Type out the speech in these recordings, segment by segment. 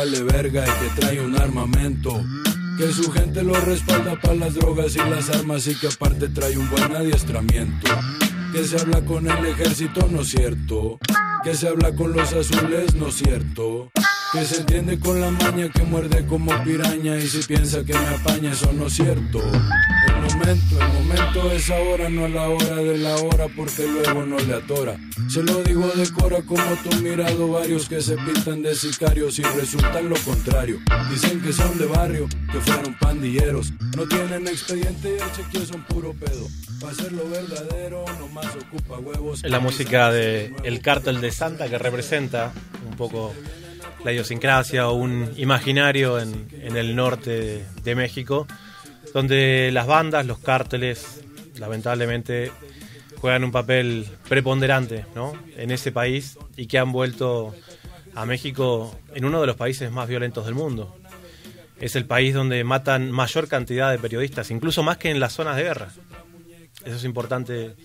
vale verga y que trae un armamento. Que su gente lo respalda para las drogas y las armas y que aparte trae un buen adiestramiento. Que se habla con el ejército, no es cierto. Que se habla con los azules, no es cierto. Que se entiende con la maña que muerde como piraña y si piensa que me apaña, eso no es cierto. Momento, el momento es ahora, no la hora de la hora porque luego no le atora. Se lo digo de cora como tú mirado varios que se pintan de sicarios y resultan lo contrario. Dicen que son de barrio, que fueron pandilleros. No tienen expediente y el chequeo son puro pedo. Para hacerlo verdadero, nomás ocupa huevos. La música de El Cártel de Santa que representa un poco la idiosincrasia o un imaginario en, en el norte de, de México, donde las bandas, los cárteles, lamentablemente juegan un papel preponderante ¿no? en ese país y que han vuelto a México en uno de los países más violentos del mundo. Es el país donde matan mayor cantidad de periodistas, incluso más que en las zonas de guerra. Eso es importante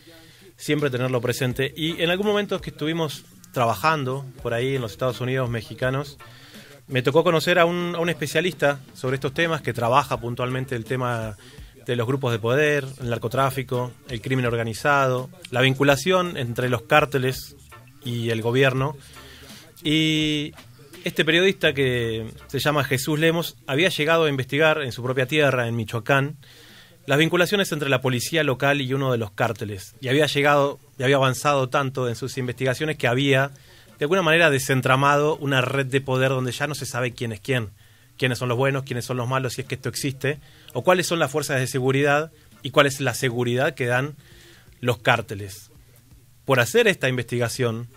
siempre tenerlo presente. Y en algún momento que estuvimos trabajando por ahí en los Estados Unidos mexicanos, me tocó conocer a un, a un especialista sobre estos temas que trabaja puntualmente el tema de los grupos de poder, el narcotráfico, el crimen organizado, la vinculación entre los cárteles y el gobierno. Y este periodista que se llama Jesús Lemos había llegado a investigar en su propia tierra, en Michoacán, las vinculaciones entre la policía local y uno de los cárteles. Y había llegado, y había avanzado tanto en sus investigaciones que había, de alguna manera, desentramado una red de poder donde ya no se sabe quién es quién, quiénes son los buenos, quiénes son los malos, si es que esto existe, o cuáles son las fuerzas de seguridad y cuál es la seguridad que dan los cárteles. Por hacer esta investigación,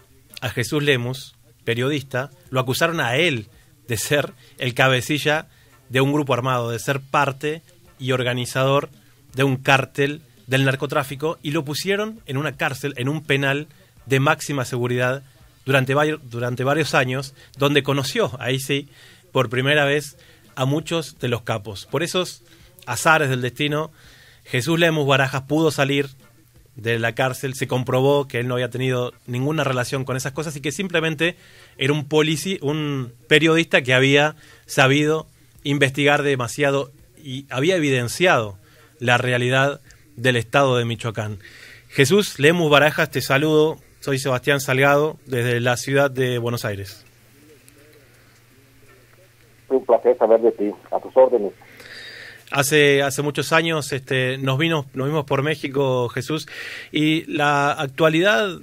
a Jesús Lemus, periodista, lo acusaron a él de ser el cabecilla de un grupo armado, de ser parte y organizador de un cártel del narcotráfico y lo pusieron en una cárcel, en un penal de máxima seguridad durante, durante varios años, donde conoció, ahí sí, por primera vez a muchos de los capos. Por esos azares del destino, Jesús Lemus Barajas pudo salir de la cárcel, se comprobó que él no había tenido ninguna relación con esas cosas y que simplemente era un polici un periodista que había sabido investigar demasiado y había evidenciado la realidad del estado de Michoacán. Jesús Lemus Barajas, te saludo. Soy Sebastián Salgado desde la ciudad de Buenos Aires. Un placer saber de ti, a tus órdenes. Hace, hace muchos años este, nos, vino, nos vimos por México, Jesús, y la actualidad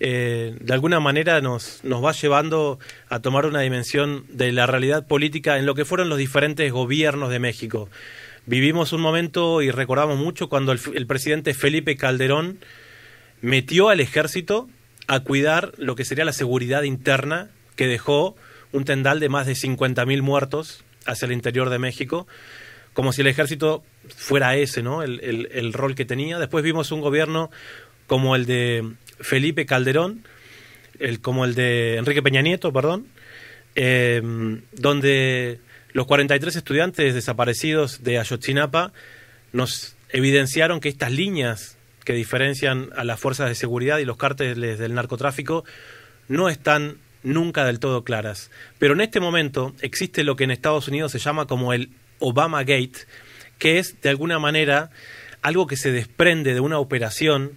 eh, de alguna manera nos, nos va llevando a tomar una dimensión de la realidad política en lo que fueron los diferentes gobiernos de México. Vivimos un momento y recordamos mucho cuando el, el presidente Felipe Calderón metió al ejército a cuidar lo que sería la seguridad interna que dejó un tendal de más de 50.000 muertos hacia el interior de México, como si el ejército fuera ese, ¿no? El, el, rol que tenía. Después vimos un gobierno como el de Felipe Calderón, el, como el de Enrique Peña Nieto, perdón, eh, donde los 43 estudiantes desaparecidos de Ayotzinapa nos evidenciaron que estas líneas que diferencian a las fuerzas de seguridad y los cárteles del narcotráfico no están nunca del todo claras. Pero en este momento existe lo que en Estados Unidos se llama como el Obama Gate, que es de alguna manera algo que se desprende de una operación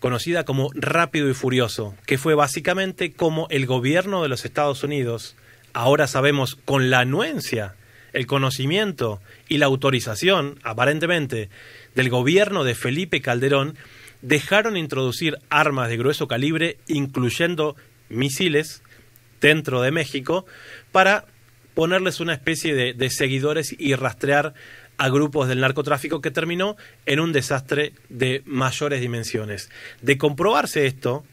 conocida como Rápido y Furioso, que fue básicamente como el gobierno de los Estados Unidos, ahora sabemos con la anuencia, el conocimiento y la autorización, aparentemente, del gobierno de Felipe Calderón, dejaron introducir armas de grueso calibre, incluyendo misiles, dentro de México, para ponerles una especie de, seguidores y rastrear a grupos del narcotráfico que terminó en un desastre de mayores dimensiones. De comprobarse esto,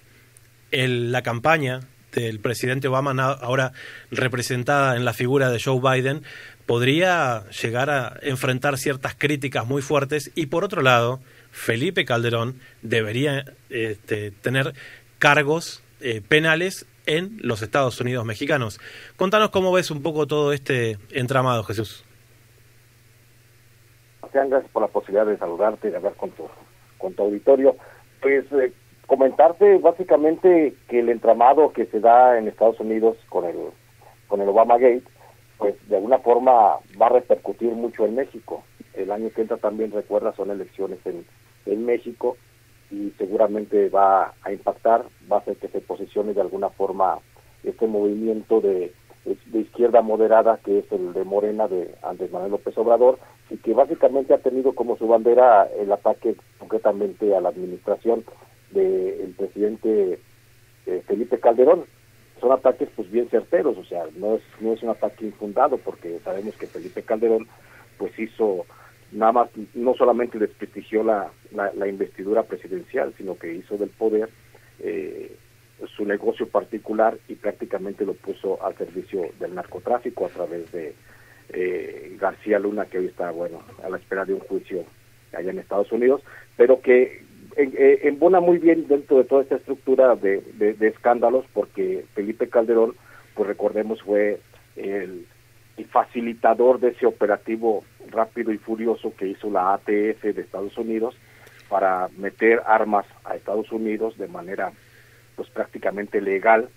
el, la campaña del presidente Obama, ahora representada en la figura de Joe Biden, podría llegar a enfrentar ciertas críticas muy fuertes y por otro lado, Felipe Calderón debería este, tener cargos eh, penales en los Estados Unidos mexicanos. Contanos cómo ves un poco todo este entramado, Jesús. Gracias por la posibilidad de saludarte, de hablar con tu, con tu auditorio. Pues eh, comentarte básicamente que el entramado que se da en Estados Unidos con el, con el Obama Gate pues de alguna forma va a repercutir mucho en México. El año que entra también, recuerda, son elecciones en, en México y seguramente va a impactar, va a hacer que se posicione de alguna forma este movimiento de, de izquierda moderada que es el de Morena de Andrés Manuel López Obrador y que básicamente ha tenido como su bandera el ataque concretamente a la administración del presidente eh, Felipe Calderón. Son ataques pues bien certeros, o sea, no es, no es un ataque infundado porque sabemos que Felipe Calderón pues hizo nada más, no solamente desprestigió la, la, investidura presidencial, sino que hizo del poder eh, su negocio particular y prácticamente lo puso al servicio del narcotráfico a través de eh, García Luna, que hoy está, bueno, a la espera de un juicio allá en Estados Unidos, pero que eh, embona muy bien dentro de toda esta estructura de, escándalos, porque Felipe Calderón, pues recordemos, fue el, facilitador de ese operativo rápido y furioso que hizo la ATF de Estados Unidos para meter armas a Estados Unidos de manera pues prácticamente legal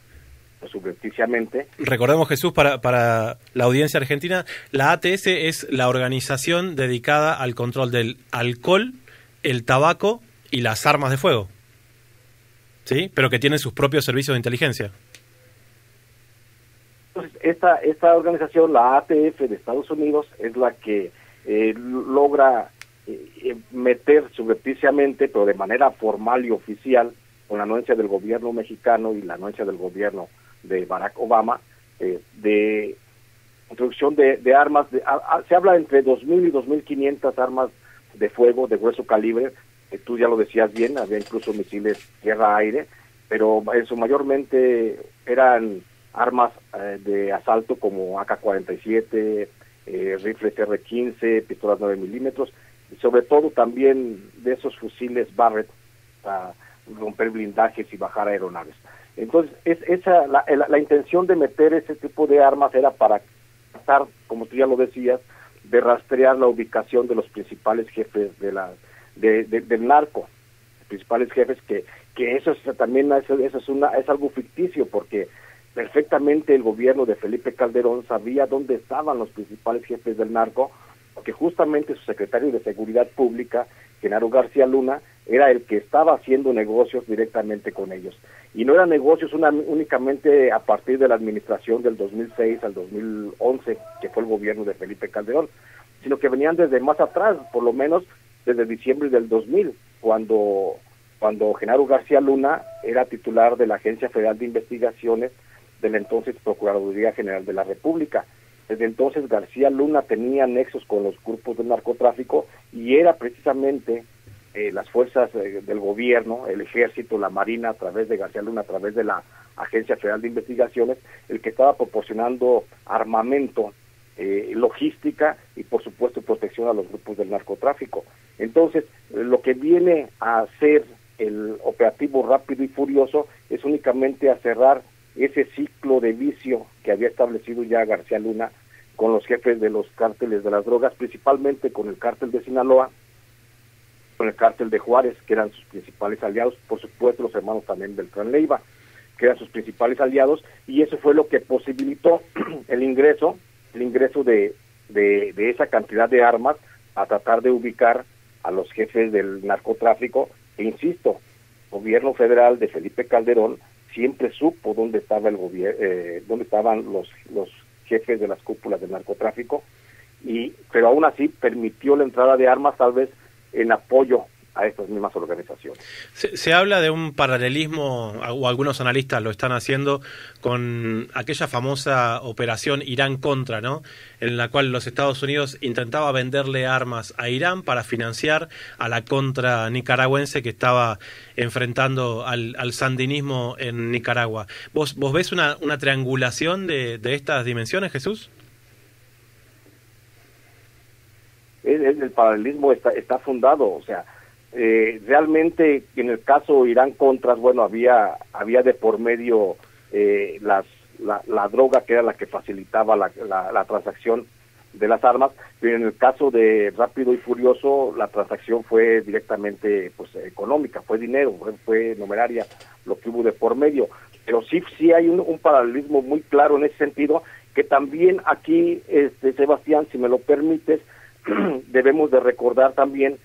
subrepticiamente. Recordemos, Jesús, para, para la audiencia argentina, la ATS es la organización dedicada al control del alcohol, el tabaco y las armas de fuego. ¿Sí? Pero que tiene sus propios servicios de inteligencia. esta, esta organización, la ATF de Estados Unidos, es la que eh, logra eh, eh, meter subrepticiamente, pero de manera formal y oficial, con la anuencia del gobierno mexicano y la anuencia del gobierno de Barack Obama, de introducción de, armas, de, se habla entre 2.000 y 2.500 armas de fuego de grueso calibre tú ya lo decías bien, había incluso misiles tierra-aire, pero eso mayormente eran armas eh, de asalto como AK-47, eh, rifles R-15, pistolas 9 milímetros, y sobre todo también de esos fusiles Barrett para romper blindajes y bajar aeronaves. Entonces, es, esa, la, la, intención de meter ese tipo de armas era para tratar, como tú ya lo decías, de rastrear la ubicación de los principales jefes de la de, del narco, principales jefes, que, que eso es, también eso, es, una, es algo ficticio porque perfectamente el gobierno de Felipe Calderón sabía dónde estaban los principales jefes del narco, porque justamente su secretario de Seguridad Pública, Genaro García Luna, era el que estaba haciendo negocios directamente con ellos. Y no eran negocios una, únicamente a partir de la administración del 2006 al 2011, que fue el gobierno de Felipe Calderón, sino que venían desde más atrás, por lo menos desde diciembre del 2000, cuando, cuando Genaro García Luna era titular de la Agencia Federal de Investigaciones de la entonces Procuraduría General de la República. Desde entonces García Luna tenía nexos con los grupos de narcotráfico y era precisamente eh, las fuerzas eh, del gobierno, el ejército, la marina, a través de García Luna, a través de la Agencia Federal de Investigaciones, el que estaba proporcionando armamento eh, logística y por supuesto protección a los grupos del narcotráfico. Entonces, lo que viene a hacer el operativo rápido y furioso es únicamente a cerrar ese ciclo de vicio que había establecido ya García Luna con los jefes de los cárteles de las drogas, principalmente con el cártel de Sinaloa, con el cártel de Juárez, que eran sus principales aliados, por supuesto los hermanos también Beltrán Leiva, que eran sus principales aliados, y eso fue lo que posibilitó el ingreso el ingreso de, de, esa cantidad de armas a tratar de ubicar a los jefes del narcotráfico. E insisto, el gobierno federal de Felipe Calderón siempre supo dónde estaba el gobierno, eh, dónde estaban los los jefes de las cúpulas del narcotráfico y pero aún así permitió la entrada de armas tal vez en apoyo a estas mismas organizaciones. Se, habla de un paralelismo, o algunos analistas lo están haciendo, con aquella famosa operación Irán-Contra, ¿no? En la cual los Estados Unidos intentaba venderle armas a Irán para financiar a la contra nicaragüense que estaba enfrentando al, sandinismo en Nicaragua. ¿Vos, vos ves una, una triangulación de, de estas dimensiones, Jesús? El, el, paralelismo está, está fundado, o sea, eh, realmente en el caso Irán Contras, bueno, había, había de por medio eh, las, la, droga que era la que facilitaba la, la, transacción de las armas, pero en el caso de Rápido y Furioso la transacción fue directamente pues económica, fue dinero, fue, numeraria lo que hubo de por medio, pero sí sí hay un, un, paralelismo muy claro en ese sentido que también aquí, este, Sebastián, si me lo permites, debemos de recordar también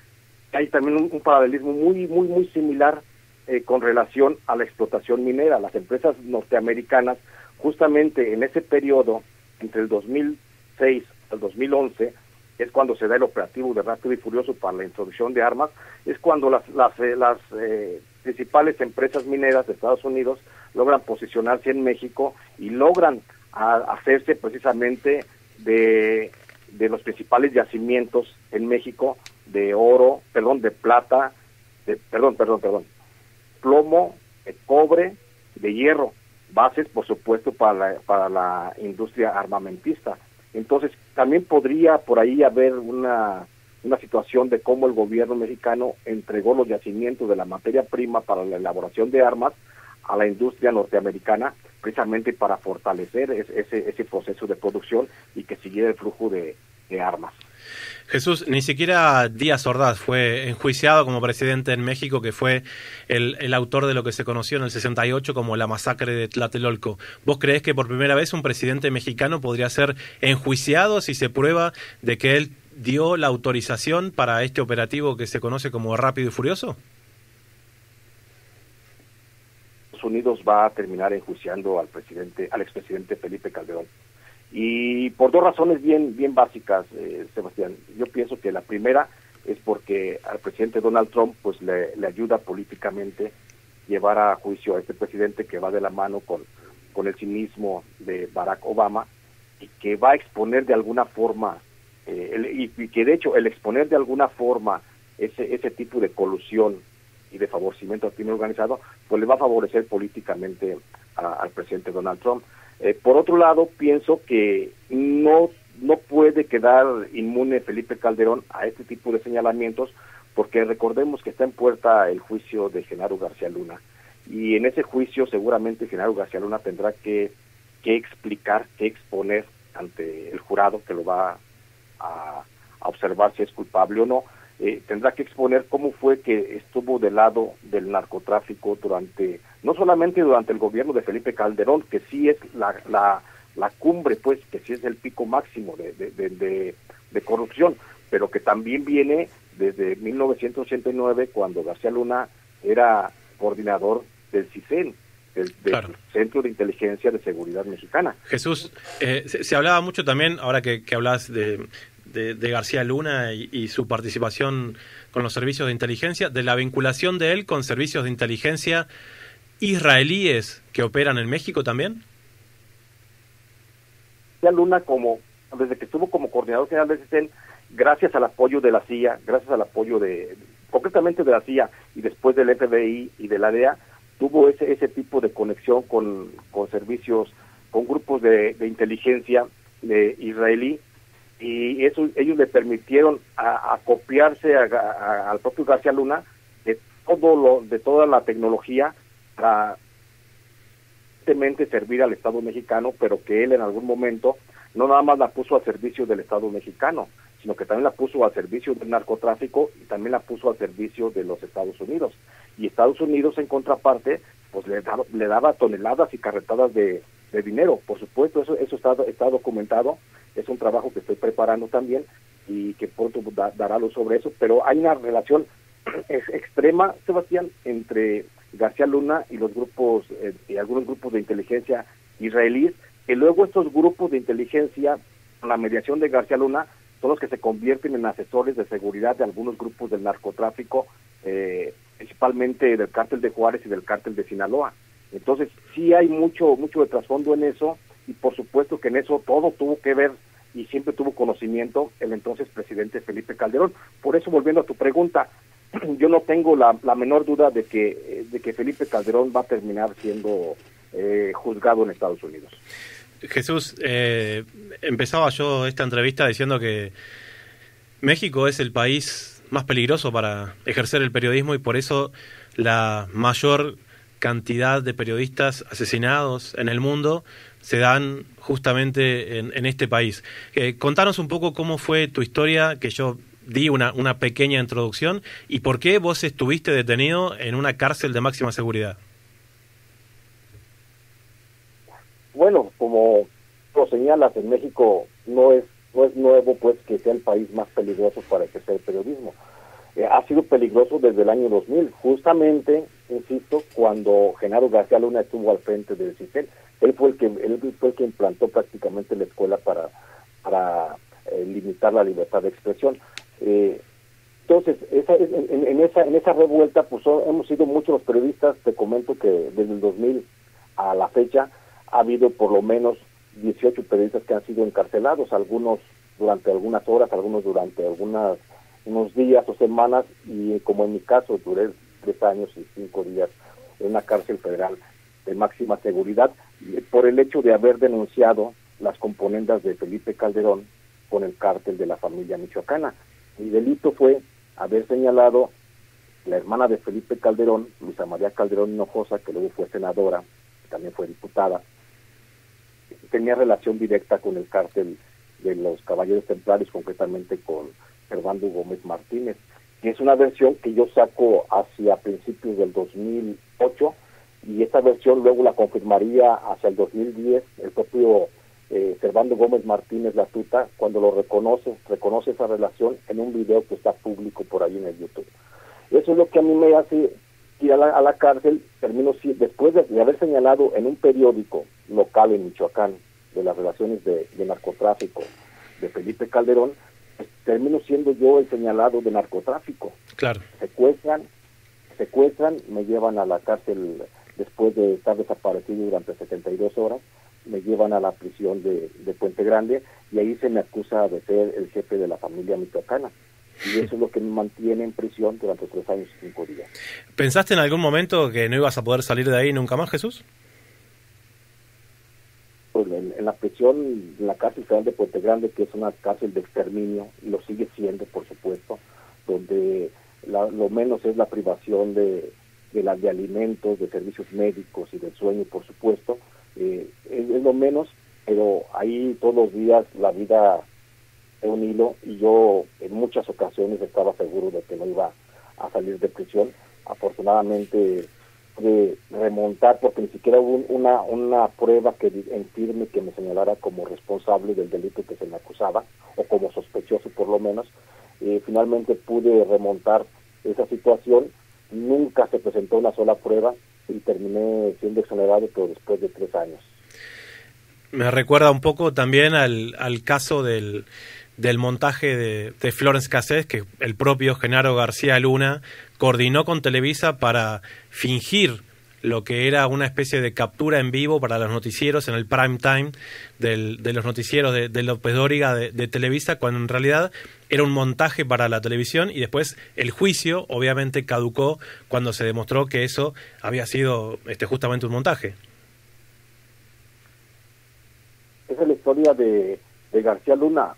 hay también un, paralelismo muy, muy, muy similar eh, con relación a la explotación minera. Las empresas norteamericanas, justamente en ese periodo, entre el 2006 al 2011, es cuando se da el operativo de Rápido y Furioso para la introducción de armas, es cuando las, las, eh, las eh, principales empresas mineras de Estados Unidos logran posicionarse en México y logran hacerse precisamente de, de los principales yacimientos en México de oro, perdón, de plata, de, perdón, perdón, perdón, plomo, de cobre, de hierro, bases, por supuesto, para la, para la industria armamentista. Entonces, también podría por ahí haber una, una situación de cómo el gobierno mexicano entregó los yacimientos de la materia prima para la elaboración de armas a la industria norteamericana precisamente para fortalecer ese, ese proceso de producción y que siguiera el flujo de, armas. Jesús, ni siquiera Díaz Ordaz fue enjuiciado como presidente en México, que fue el, el, autor de lo que se conoció en el 68 como la masacre de Tlatelolco. ¿Vos creés que por primera vez un presidente mexicano podría ser enjuiciado si se prueba de que él dio la autorización para este operativo que se conoce como Rápido y Furioso? Unidos va a terminar enjuiciando al presidente, al expresidente Felipe Calderón. Y por dos razones bien, bien básicas, eh, Sebastián. Yo pienso que la primera es porque al presidente Donald Trump pues le, ayuda políticamente llevar a juicio a este presidente que va de la mano con, con el cinismo de Barack Obama y que va a exponer de alguna forma, eh, y, que de hecho el exponer de alguna forma ese, ese tipo de colusión y de favorecimiento al crimen organizado, pues le va a favorecer políticamente al presidente Donald Trump. Eh, por otro lado, pienso que no, no puede quedar inmune Felipe Calderón a este tipo de señalamientos, porque recordemos que está en puerta el juicio de Genaro García Luna. Y en ese juicio seguramente Genaro García Luna tendrá que, que explicar, que exponer ante el jurado que lo va a observar si es culpable o no, eh, tendrá que exponer cómo fue que estuvo del lado del narcotráfico durante, no solamente durante el gobierno de Felipe Calderón, que sí es la, la, la cumbre, pues, que sí es el pico máximo de, de, de, corrupción, pero que también viene desde 1989, cuando García Luna era coordinador del CISEN, del, Centro de Inteligencia de Seguridad Mexicana. Jesús, eh, se, hablaba mucho también, ahora que, que hablas de, de, García Luna y, su participación con los servicios de inteligencia, de la vinculación de él con servicios de inteligencia israelíes que operan en México también? García Luna, como desde que estuvo como coordinador general del CISEN, gracias al apoyo de la CIA, gracias al apoyo de, concretamente de la CIA y después del FBI y de la DEA, tuvo ese, ese tipo de conexión con, con servicios, con grupos de, de inteligencia de israelí y eso ellos le permitieron acopiarse al propio García Luna de todo lo de toda la tecnología para servir al Estado mexicano, pero que él en algún momento no nada más la puso al servicio del Estado mexicano, sino que también la puso al servicio del narcotráfico y también la puso al servicio de los Estados Unidos. Y Estados Unidos, en contraparte, pues le daba, le daba toneladas y carretadas de, dinero. Por supuesto, eso, eso está, documentado es un trabajo que estoy preparando también y que pronto dará luz sobre eso, pero hay una relación extrema, Sebastián, entre García Luna y los grupos, eh, y algunos grupos de inteligencia israelíes, que luego estos grupos de inteligencia, con la mediación de García Luna, son los que se convierten en asesores de seguridad de algunos grupos del narcotráfico, eh, principalmente del cártel de Juárez y del cártel de Sinaloa. Entonces, sí hay mucho, mucho de trasfondo en eso, y por supuesto que en eso todo tuvo que ver y siempre tuvo conocimiento el entonces presidente Felipe Calderón. Por eso, volviendo a tu pregunta, yo no tengo la, menor duda de que, eh, de que Felipe Calderón va a terminar siendo eh, juzgado en Estados Unidos. Jesús, eh, empezaba yo esta entrevista diciendo que México es el país más peligroso para ejercer el periodismo y por eso la mayor cantidad de periodistas asesinados en el mundo se dan justamente en, este país. Contanos un poco cómo fue tu historia, que yo di una, una pequeña introducción, y por qué vos estuviste detenido en una cárcel de máxima seguridad. Bueno, como lo señalas, en México no es, no es nuevo pues que sea el país más peligroso para ejercer periodismo. Eh, ha sido peligroso desde el año 2000, justamente, insisto, cuando Genaro García Luna estuvo al frente del CICEL. Él fue el que él fue el que implantó prácticamente la escuela para, para eh, limitar la libertad de expresión. Eh, entonces, esa, en, esa, en esa revuelta, pues hemos sido muchos los periodistas, te comento que desde el 2000 a la fecha ha habido por lo menos 18 periodistas que han sido encarcelados, algunos durante algunas horas, algunos durante algunas unos días o semanas y como en mi caso duré tres años y cinco días en una cárcel federal de máxima seguridad por el hecho de haber denunciado las componendas de Felipe Calderón con el cártel de la familia michoacana. Mi delito fue haber señalado la hermana de Felipe Calderón, Luisa María Calderón Hinojosa, que luego fue senadora, también fue diputada, tenía relación directa con el cártel de los caballeros templarios, concretamente con Servando Gómez Martínez, que es una versión que yo saco hacia principios del 2008 y esta versión luego la confirmaría hacia el 2010 el propio eh, Servando Gómez Martínez La Tuta cuando lo reconoce, reconoce esa relación en un video que está público por ahí en el YouTube. Eso es lo que a mí me hace ir a la, cárcel, termino después de, haber señalado en un periódico local en Michoacán de las relaciones de, narcotráfico de Felipe Calderón, pues, termino siendo yo el señalado de narcotráfico. Claro. Secuestran, secuestran, me llevan a la cárcel después de estar desaparecido durante 72 horas, me llevan a la prisión de, de Puente Grande y ahí se me acusa de ser el jefe de la familia michoacana y eso es lo que me mantiene en prisión durante tres años y cinco días. ¿Pensaste en algún momento que no ibas a poder salir de ahí nunca más, Jesús? Pues en, la prisión, en la cárcel federal de Puente Grande, que es una cárcel de exterminio, y lo sigue siendo, por supuesto, donde lo menos es la privación de, de, la, de alimentos, de servicios médicos y del sueño, por supuesto, eh, es, es lo menos, pero ahí todos los días la vida un hilo y yo en muchas ocasiones estaba seguro de que no iba a salir de prisión. Afortunadamente de remontar porque ni siquiera hubo una, una prueba que en firme que me señalara como responsable del delito que se me acusaba o como sospechoso por lo menos. Eh, finalmente pude remontar esa situación, nunca se presentó una sola prueba y terminé siendo exonerado pero después de tres años. Me recuerda un poco también al, al caso del, del montaje de, de Florence Cassés, que el propio Genaro García Luna coordinó con Televisa para fingir lo que era una especie de captura en vivo para los noticieros en el prime time de los noticieros de, López Dóriga de, Televisa, cuando en realidad era un montaje para la televisión y después el juicio obviamente caducó cuando se demostró que eso había sido este, justamente un montaje. Esa es la historia de, de García Luna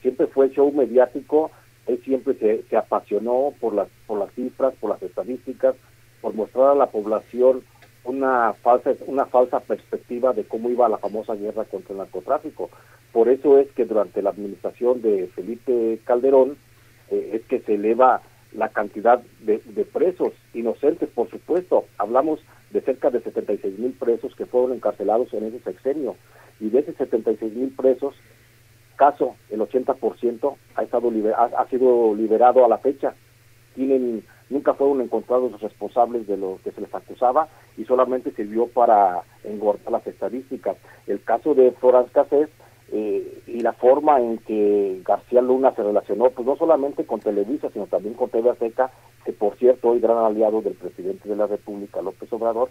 siempre fue show mediático, él siempre se, se apasionó por las, por las cifras, por las estadísticas, por mostrar a la población una falsa una falsa perspectiva de cómo iba la famosa guerra contra el narcotráfico. Por eso es que durante la administración de Felipe Calderón eh, es que se eleva la cantidad de, de, presos inocentes, por supuesto. Hablamos de cerca de 76 mil presos que fueron encarcelados en ese sexenio y de esos 76 mil presos caso, el 80% ha, estado ha, sido liberado a la fecha. Tienen, nunca fueron encontrados los responsables de lo que se les acusaba y solamente sirvió para engordar las estadísticas. El caso de Florence Cassés eh, y la forma en que García Luna se relacionó, pues no solamente con Televisa, sino también con TV Azteca, que por cierto hoy gran aliado del presidente de la República, López Obrador,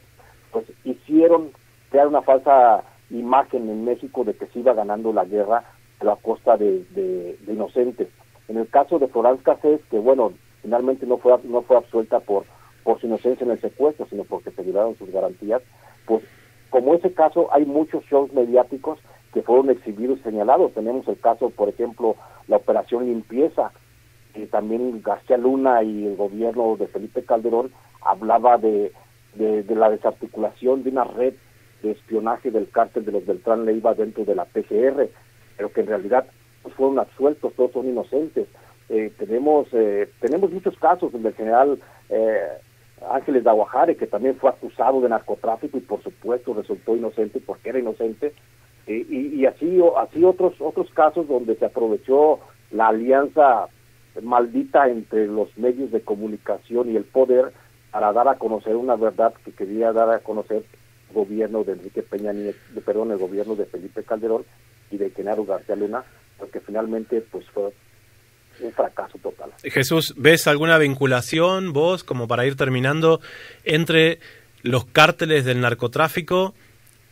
pues hicieron crear una falsa imagen en México de que se iba ganando la guerra a la costa de, de, inocentes. En el caso de Florence Cassés, que bueno, finalmente no fue no fue absuelta por por su inocencia en el secuestro, sino porque se liberaron sus garantías, pues como ese caso hay muchos shows mediáticos que fueron exhibidos y señalados. Tenemos el caso, por ejemplo, la operación limpieza, que también García Luna y el gobierno de Felipe Calderón hablaba de, de, de la desarticulación de una red de espionaje del cártel de los Beltrán Leiva dentro de la PGR pero que en realidad pues, fueron absueltos, todos son inocentes. Eh, tenemos eh, tenemos muchos casos donde el general eh, Ángeles Aguajare, que también fue acusado de narcotráfico y por supuesto resultó inocente porque era inocente, y, y, así así otros otros casos donde se aprovechó la alianza maldita entre los medios de comunicación y el poder para dar a conocer una verdad que quería dar a conocer el gobierno de Enrique Peña Nieto, perdón, el gobierno de Felipe Calderón y de Genaro García Luna, porque finalmente pues fue un fracaso total. Jesús, ¿ves alguna vinculación vos, como para ir terminando, entre los cárteles del narcotráfico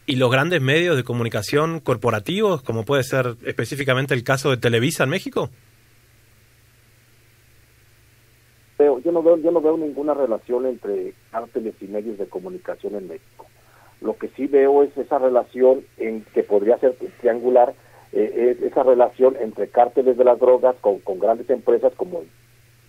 y los grandes medios de comunicación corporativos, como puede ser específicamente el caso de Televisa en México? yo no veo yo no veo ninguna relación entre cárteles y medios de comunicación en México. Lo que sí veo es esa relación en que podría ser triangular, eh, es esa relación entre cárteles de las drogas con, con grandes empresas, como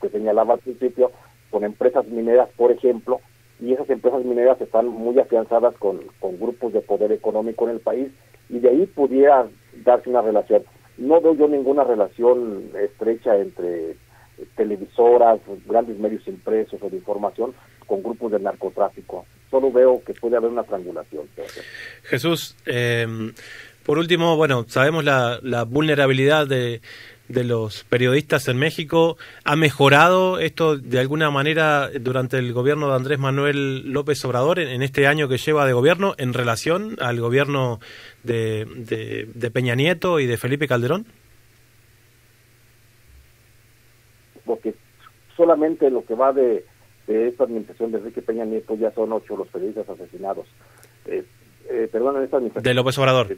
que señalaba al principio, con empresas mineras, por ejemplo, y esas empresas mineras están muy afianzadas con, con grupos de poder económico en el país, y de ahí pudiera darse una relación. No veo yo ninguna relación estrecha entre televisoras, grandes medios impresos o de información con grupos de narcotráfico. Solo veo que puede haber una triangulación. Jesús, eh, por último, bueno, sabemos la, la vulnerabilidad de, de los periodistas en México. ¿Ha mejorado esto de alguna manera durante el gobierno de Andrés Manuel López Obrador en, este año que lleva de gobierno en relación al gobierno de, de Peña Nieto y de Felipe Calderón? porque solamente lo que va de, esta administración de Enrique Peña Nieto ya son ocho los periodistas asesinados. Eh, eh, perdón, en esta administración. De López Obrador.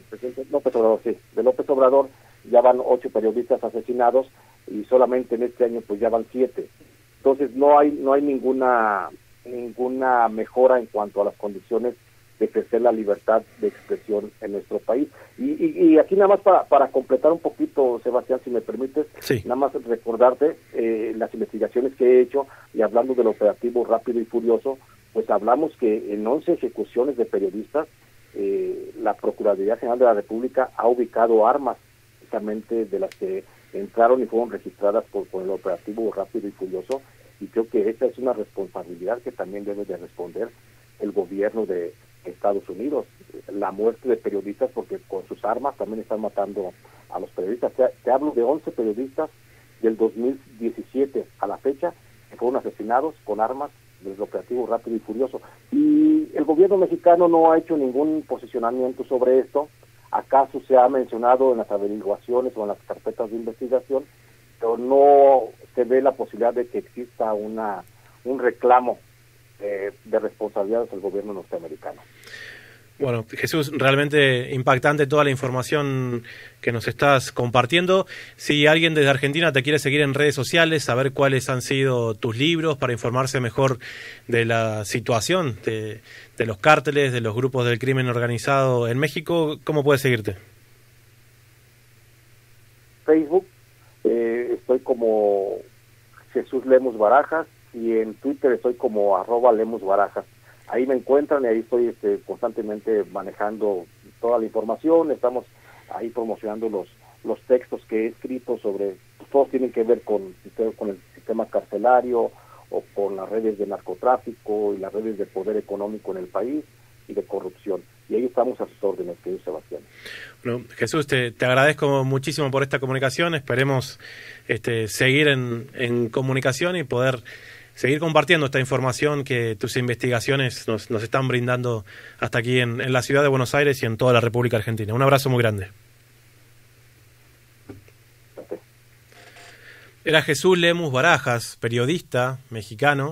López Obrador, sí. De López Obrador ya van ocho periodistas asesinados y solamente en este año pues ya van siete. Entonces no hay no hay ninguna ninguna mejora en cuanto a las condiciones de ejercer la libertad de expresión en nuestro país. Y, aquí nada más para, para, completar un poquito, Sebastián, si me permites, nada más recordarte eh, las investigaciones que he hecho y hablando del operativo rápido y furioso, pues hablamos que en 11 ejecuciones de periodistas, eh, la Procuraduría General de la República ha ubicado armas precisamente de las que entraron y fueron registradas por, por el operativo rápido y furioso y creo que esa es una responsabilidad que también debe de responder el gobierno de, Estados Unidos. La muerte de periodistas porque con sus armas también están matando a los periodistas. Te, hablo de 11 periodistas del 2017 a la fecha que fueron asesinados con armas del operativo rápido y furioso. Y el gobierno mexicano no ha hecho ningún posicionamiento sobre esto. ¿Acaso se ha mencionado en las averiguaciones o en las carpetas de investigación? Pero no se ve la posibilidad de que exista una un reclamo eh, de responsabilidades del gobierno norteamericano. Bueno, Jesús, realmente impactante toda la información que nos estás compartiendo. Si alguien desde Argentina te quiere seguir en redes sociales, saber cuáles han sido tus libros para informarse mejor de la situación de, los cárteles, de los grupos del crimen organizado en México, ¿cómo puede seguirte? Facebook, eh, estoy como Jesús Lemos Barajas, y en Twitter estoy como arroba Lemos Barajas. Ahí me encuentran y ahí estoy este, constantemente manejando toda la información, estamos ahí promocionando los los textos que he escrito sobre, pues, todos tienen que ver con, con el sistema carcelario o con las redes de narcotráfico y las redes de poder económico en el país y de corrupción. Y ahí estamos a sus órdenes, querido Sebastián. Bueno, Jesús, te, agradezco muchísimo por esta comunicación. Esperemos este, seguir en comunicación y poder seguir compartiendo esta información que tus investigaciones nos, nos están brindando hasta aquí en, en la ciudad de Buenos Aires y en toda la República Argentina. Un abrazo muy grande. Era Jesús Lemus Barajas, periodista mexicano,